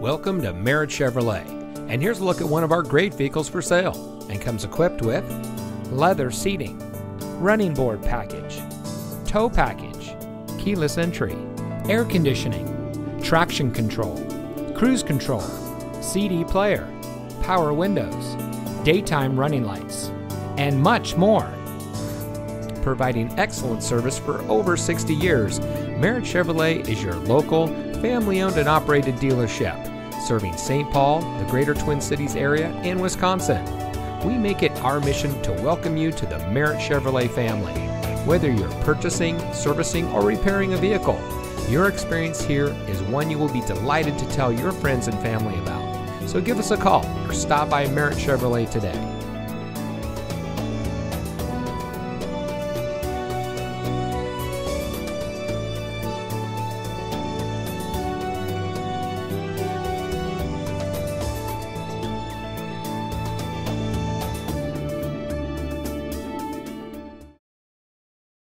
Welcome to Merit Chevrolet. And here's a look at one of our great vehicles for sale and comes equipped with leather seating, running board package, tow package, keyless entry, air conditioning, traction control, cruise control, CD player, power windows, daytime running lights, and much more. Providing excellent service for over 60 years, Merit Chevrolet is your local, family owned and operated dealership, serving St. Paul, the greater Twin Cities area, and Wisconsin. We make it our mission to welcome you to the Merit Chevrolet family. Whether you're purchasing, servicing, or repairing a vehicle, your experience here is one you will be delighted to tell your friends and family about. So give us a call or stop by Merit Chevrolet today.